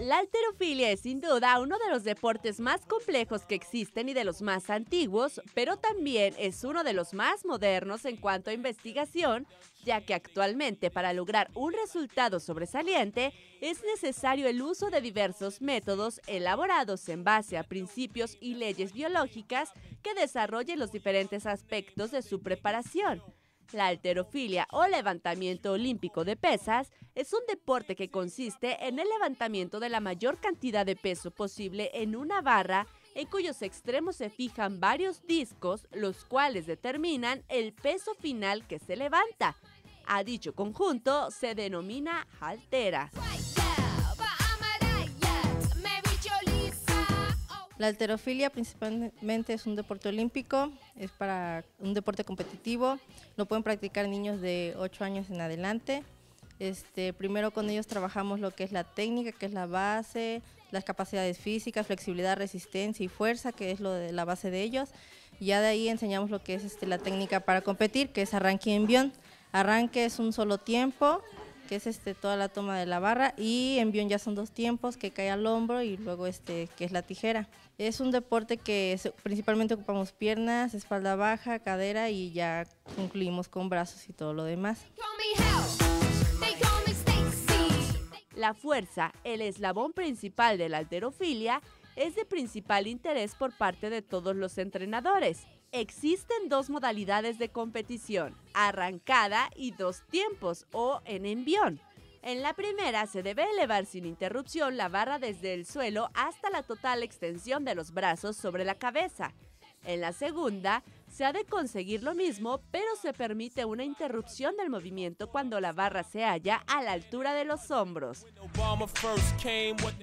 La alterofilia es sin duda uno de los deportes más complejos que existen y de los más antiguos, pero también es uno de los más modernos en cuanto a investigación, ya que actualmente para lograr un resultado sobresaliente es necesario el uso de diversos métodos elaborados en base a principios y leyes biológicas que desarrollen los diferentes aspectos de su preparación. La alterofilia o levantamiento olímpico de pesas es un deporte que consiste en el levantamiento de la mayor cantidad de peso posible en una barra en cuyos extremos se fijan varios discos, los cuales determinan el peso final que se levanta. A dicho conjunto se denomina haltera. La alterofilia principalmente es un deporte olímpico, es para un deporte competitivo, lo pueden practicar niños de 8 años en adelante. Este, primero con ellos trabajamos lo que es la técnica, que es la base, las capacidades físicas, flexibilidad, resistencia y fuerza, que es lo de la base de ellos. Y ya de ahí enseñamos lo que es este, la técnica para competir, que es arranque y envión. Arranque es un solo tiempo, que es este, toda la toma de la barra, y envión ya son dos tiempos, que cae al hombro y luego este, que es la tijera. Es un deporte que principalmente ocupamos piernas, espalda baja, cadera y ya concluimos con brazos y todo lo demás. La fuerza, el eslabón principal de la alterofilia, es de principal interés por parte de todos los entrenadores. Existen dos modalidades de competición, arrancada y dos tiempos o en envión. En la primera se debe elevar sin interrupción la barra desde el suelo hasta la total extensión de los brazos sobre la cabeza. En la segunda, se ha de conseguir lo mismo, pero se permite una interrupción del movimiento cuando la barra se halla a la altura de los hombros.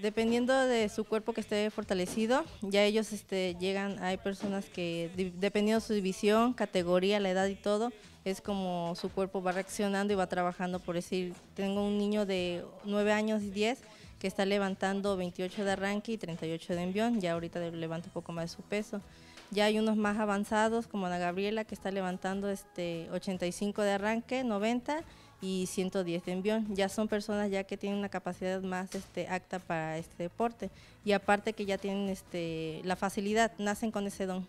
Dependiendo de su cuerpo que esté fortalecido, ya ellos este, llegan, hay personas que dependiendo de su división, categoría, la edad y todo, es como su cuerpo va reaccionando y va trabajando. Por decir, tengo un niño de 9 años y 10 que está levantando 28 de arranque y 38 de envión, ya ahorita levanta un poco más de su peso. Ya hay unos más avanzados como la Gabriela que está levantando este 85 de arranque, 90 y 110 de envión. Ya son personas ya que tienen una capacidad más este, apta para este deporte y aparte que ya tienen este, la facilidad, nacen con ese don.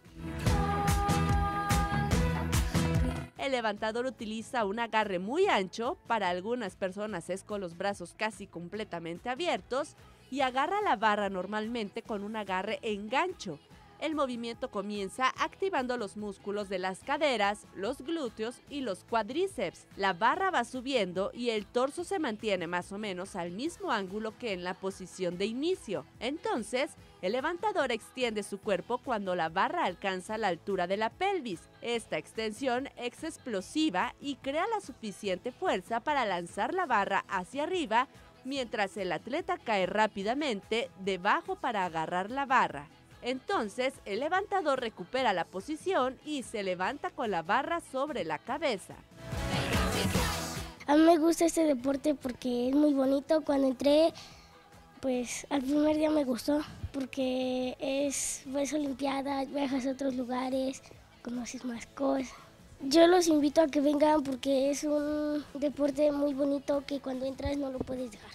El levantador utiliza un agarre muy ancho, para algunas personas es con los brazos casi completamente abiertos, y agarra la barra normalmente con un agarre en gancho el movimiento comienza activando los músculos de las caderas, los glúteos y los cuadríceps. La barra va subiendo y el torso se mantiene más o menos al mismo ángulo que en la posición de inicio. Entonces, el levantador extiende su cuerpo cuando la barra alcanza la altura de la pelvis. Esta extensión es explosiva y crea la suficiente fuerza para lanzar la barra hacia arriba mientras el atleta cae rápidamente debajo para agarrar la barra. Entonces, el levantador recupera la posición y se levanta con la barra sobre la cabeza. A mí me gusta este deporte porque es muy bonito. Cuando entré, pues al primer día me gustó porque es, ves olimpiadas, viajas a otros lugares, conoces más cosas. Yo los invito a que vengan porque es un deporte muy bonito que cuando entras no lo puedes dejar.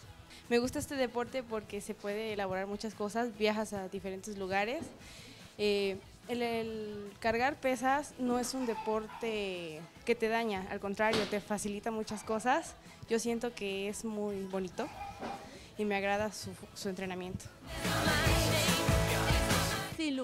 Me gusta este deporte porque se puede elaborar muchas cosas, viajas a diferentes lugares. Eh, el, cargar pesas no es un deporte que te daña, al contrario, te facilita muchas cosas. Yo siento que es muy bonito y me agrada su, su entrenamiento.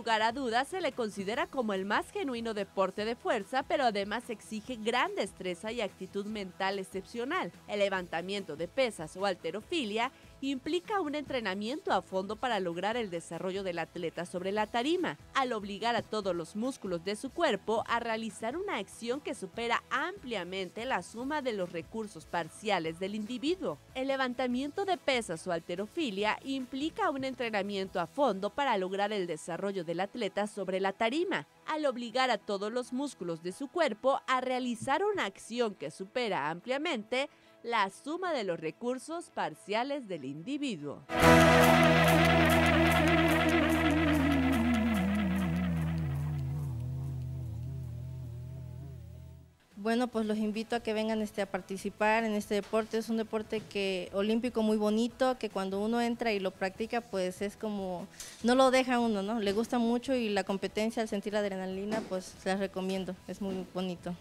Lugar a dudas, se le considera como el más genuino deporte de fuerza, pero además exige gran destreza y actitud mental excepcional. El levantamiento de pesas o alterofilia implica un entrenamiento a fondo para lograr el desarrollo del atleta sobre la tarima, al obligar a todos los músculos de su cuerpo a realizar una acción que supera ampliamente la suma de los recursos parciales del individuo. El levantamiento de pesas o alterofilia implica un entrenamiento a fondo para lograr el desarrollo del atleta sobre la tarima, al obligar a todos los músculos de su cuerpo a realizar una acción que supera ampliamente la suma de los recursos parciales del individuo. Bueno, pues los invito a que vengan este, a participar en este deporte. Es un deporte que olímpico muy bonito, que cuando uno entra y lo practica, pues es como, no lo deja uno, ¿no? Le gusta mucho y la competencia, al sentir la adrenalina, pues les recomiendo, es muy bonito.